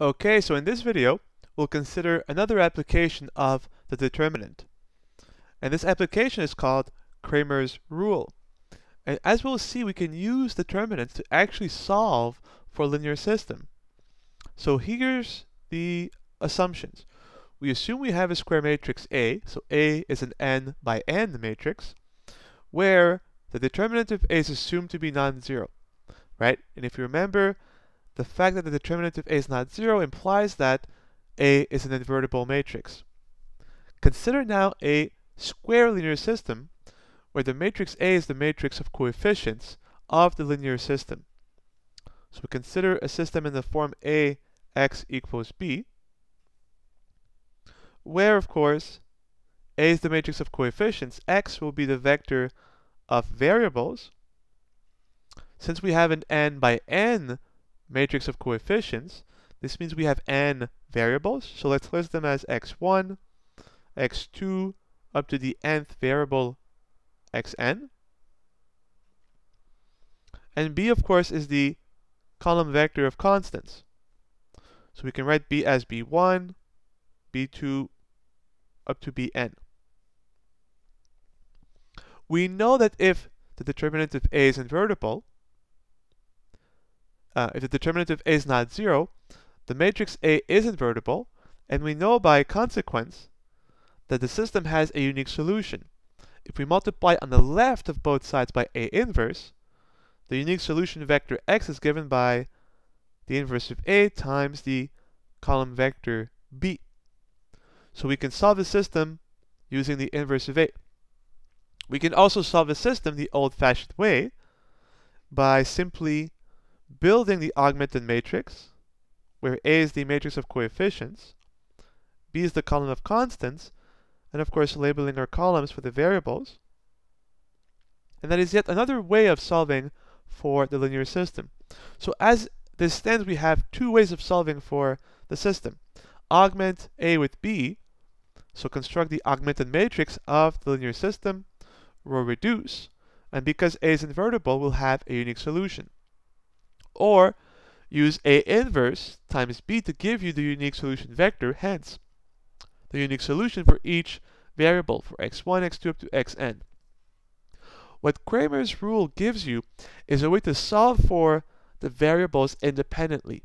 Okay, so in this video, we'll consider another application of the determinant. And this application is called Cramer's rule. And as we'll see, we can use determinants to actually solve for a linear system. So here's the assumptions. We assume we have a square matrix A, so A is an n by n matrix, where the determinant of A is assumed to be non-zero, right? And if you remember, the fact that the determinant of A is not zero implies that A is an invertible matrix. Consider now a square linear system where the matrix A is the matrix of coefficients of the linear system. So we consider a system in the form A x equals b, where of course A is the matrix of coefficients, x will be the vector of variables. Since we have an n by n matrix of coefficients, this means we have n variables. So let's list them as x1, x2, up to the nth variable xn. And b, of course, is the column vector of constants. So we can write b as b1, b2, up to bn. We know that if the determinant of a is invertible, uh, if the determinant of A is not zero, the matrix A is invertible, and we know by consequence that the system has a unique solution. If we multiply on the left of both sides by A inverse, the unique solution vector x is given by the inverse of A times the column vector B. So we can solve the system using the inverse of A. We can also solve the system the old-fashioned way by simply building the augmented matrix, where A is the matrix of coefficients, B is the column of constants, and of course labeling our columns for the variables. And that is yet another way of solving for the linear system. So as this stands, we have two ways of solving for the system. Augment A with B, so construct the augmented matrix of the linear system, row reduce, and because A is invertible, we'll have a unique solution. Or use A inverse times B to give you the unique solution vector, hence the unique solution for each variable for x1, x2 up to xn. What Cramer's rule gives you is a way to solve for the variables independently.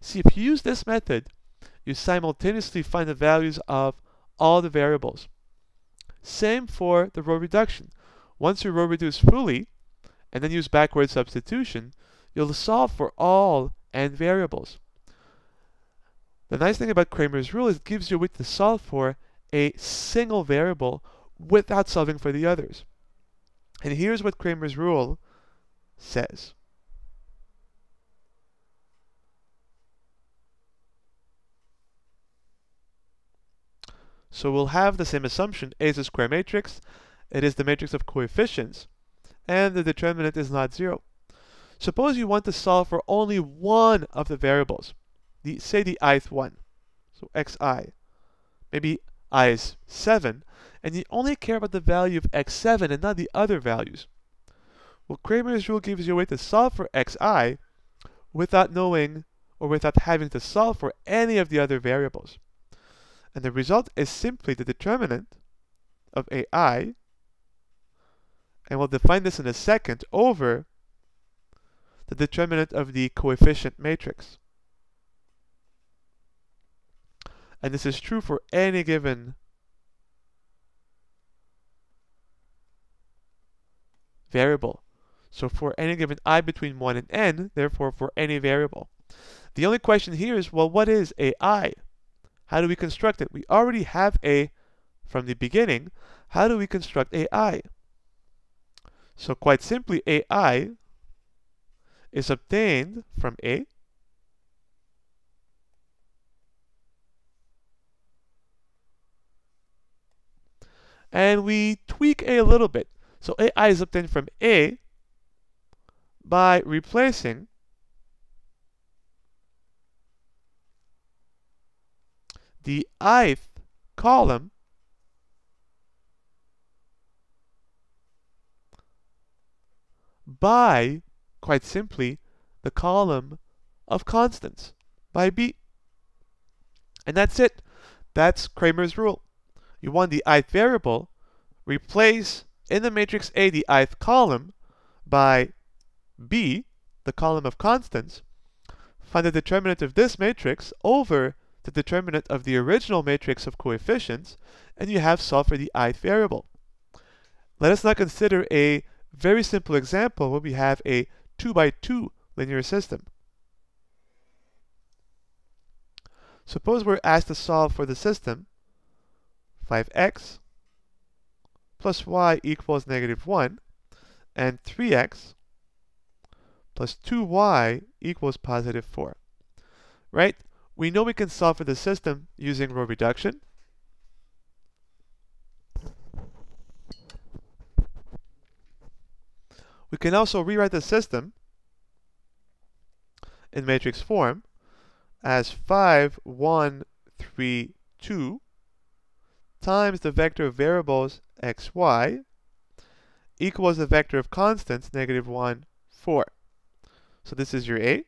See, if you use this method, you simultaneously find the values of all the variables. Same for the row reduction. Once you row reduce fully, and then use backward substitution, you'll solve for all n variables. The nice thing about Cramer's rule is it gives you a way to solve for a single variable without solving for the others. And here's what Cramer's rule says. So we'll have the same assumption. A is a square matrix. It is the matrix of coefficients. And the determinant is not zero. Suppose you want to solve for only one of the variables, the, say the ith one, so xi. Maybe i is 7, and you only care about the value of x7 and not the other values. Well, Cramer's rule gives you a way to solve for xi without knowing or without having to solve for any of the other variables. And the result is simply the determinant of ai, and we'll define this in a second, over the determinant of the coefficient matrix. And this is true for any given variable. So for any given i between 1 and n, therefore for any variable. The only question here is, well, what is ai? How do we construct it? We already have a from the beginning. How do we construct ai? So quite simply, ai is obtained from A and we tweak A a little bit. So AI is obtained from A by replacing the ith column by quite simply, the column of constants by B. And that's it. That's Cramer's rule. You want the ith variable, replace in the matrix A the ith column by B, the column of constants, find the determinant of this matrix over the determinant of the original matrix of coefficients, and you have solved for the ith variable. Let us now consider a very simple example where we have a 2 by 2 linear system. Suppose we're asked to solve for the system 5x plus y equals negative 1 and 3x plus 2y equals positive 4. Right? We know we can solve for the system using row reduction. We can also rewrite the system in matrix form as 5, 1, 3, 2 times the vector of variables x, y equals the vector of constants negative 1, 4. So this is your A.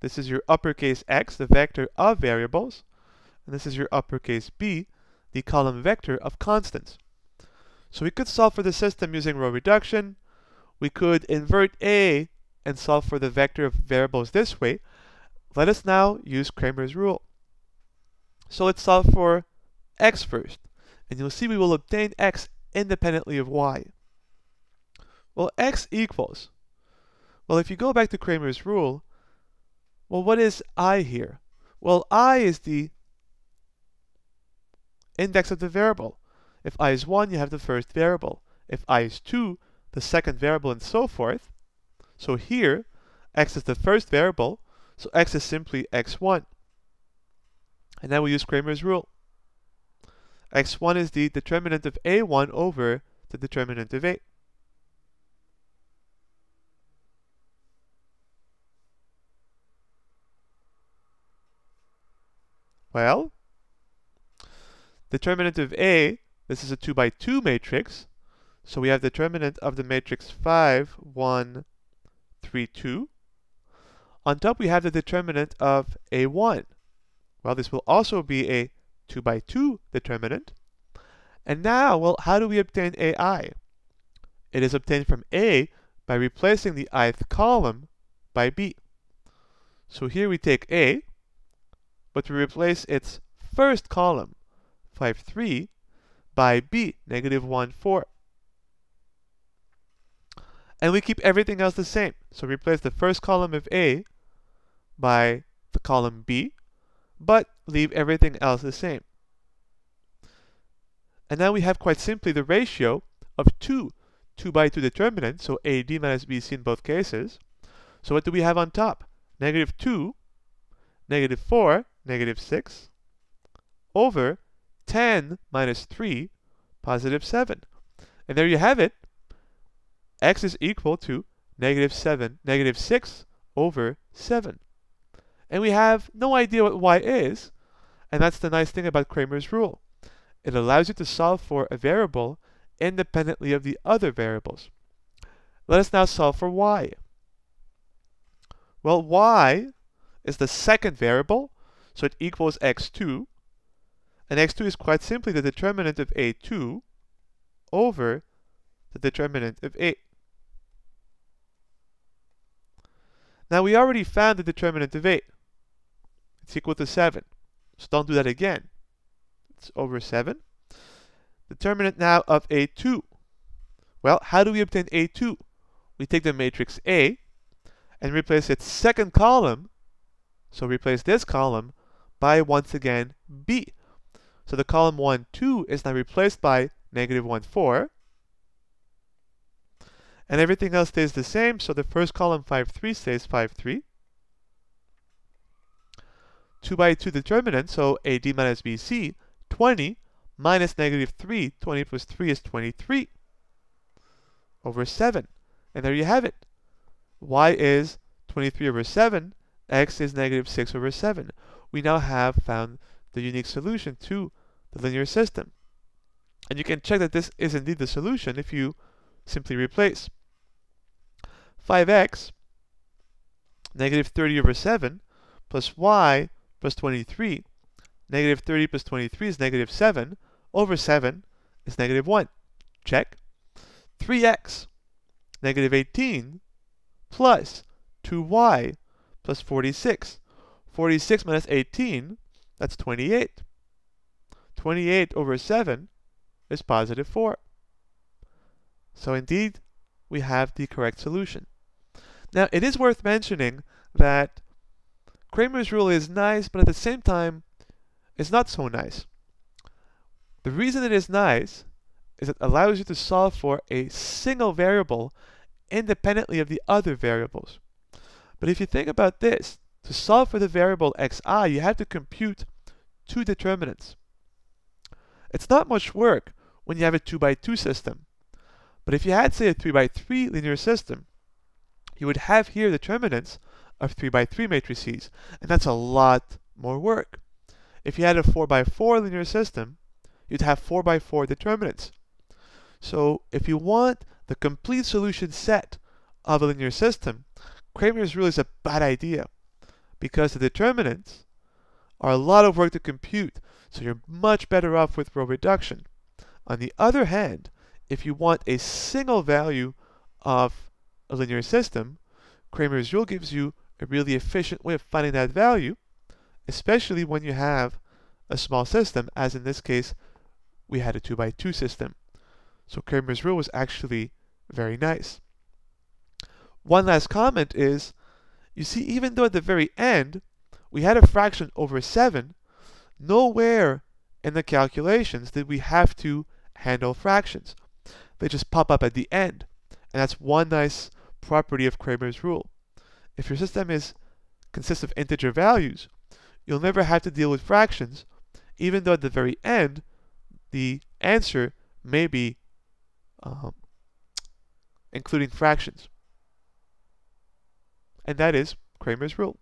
This is your uppercase X, the vector of variables. And this is your uppercase B, the column vector of constants. So we could solve for the system using row reduction. We could invert A and solve for the vector of variables this way. Let us now use Cramer's rule. So let's solve for x first. And you'll see we will obtain x independently of y. Well, x equals. Well, if you go back to Cramer's rule, well, what is i here? Well, i is the index of the variable. If i is 1, you have the first variable. If i is 2, the second variable, and so forth. So here, x is the first variable, so x is simply x1. And now we use Cramer's rule. x1 is the determinant of a1 over the determinant of a. Well, determinant of A, this is a 2 by 2 matrix. So we have the determinant of the matrix 5, 1, 3, 2. On top we have the determinant of A1. Well, this will also be a 2 by 2 determinant. And now, well, how do we obtain AI? It is obtained from A by replacing the ith column by B. So here we take A, but we replace its first column, 5, 3, by b, negative 1, 4. And we keep everything else the same. So replace the first column of a by the column b, but leave everything else the same. And now we have quite simply the ratio of two 2 by 2 determinants, so AD minus BC in both cases. So what do we have on top? Negative 2, negative 4, negative 6 over 10 minus 3, positive 7. And there you have it. x is equal to negative 7, negative 6 over 7. And we have no idea what y is, and that's the nice thing about Cramer's rule. It allows you to solve for a variable independently of the other variables. Let us now solve for y. Well, y is the second variable so it equals x2. And x2 is quite simply the determinant of a2 over the determinant of a. Now we already found the determinant of 8. It's equal to 7. So don't do that again. It's over 7. Determinant now of A2. Well, how do we obtain A2? We take the matrix A and replace its second column. So replace this column by once again b. So the column 1, 2 is now replaced by negative 1, 4. And everything else stays the same, so the first column 5, 3 stays 5, 3. 2 by 2 determinant, so AD minus BC, 20 minus negative 3, 20 plus 3 is 23 over 7. And there you have it. y is 23 over 7, x is negative 6 over 7 we now have found the unique solution to the linear system. And you can check that this is indeed the solution if you simply replace 5x, negative 30 over 7, plus y plus 23. Negative 30 plus 23 is negative 7. Over 7 is negative 1. Check. 3x, negative 18, plus 2y plus 46. 46 minus 18, that's 28. 28 over 7 is positive 4. So indeed, we have the correct solution. Now, it is worth mentioning that Cramer's rule is nice, but at the same time, it's not so nice. The reason it is nice is it allows you to solve for a single variable independently of the other variables. But if you think about this, to solve for the variable xi, you have to compute two determinants. It's not much work when you have a 2 by 2 system. But if you had, say, a 3 by 3 linear system, you would have here determinants of 3 by 3 matrices, and that's a lot more work. If you had a 4 by 4 linear system, you'd have 4 by 4 determinants. So if you want the complete solution set of a linear system, Cramer's rule is a bad idea because the determinants are a lot of work to compute, so you're much better off with row reduction. On the other hand, if you want a single value of a linear system, Cramer's rule gives you a really efficient way of finding that value, especially when you have a small system, as in this case, we had a 2 by 2 system. So Cramer's rule was actually very nice. One last comment is, you see, even though at the very end, we had a fraction over 7, nowhere in the calculations did we have to handle fractions. They just pop up at the end. And that's one nice property of Cramer's rule. If your system is consists of integer values, you'll never have to deal with fractions, even though at the very end, the answer may be um, including fractions. And that is Cramer's rule.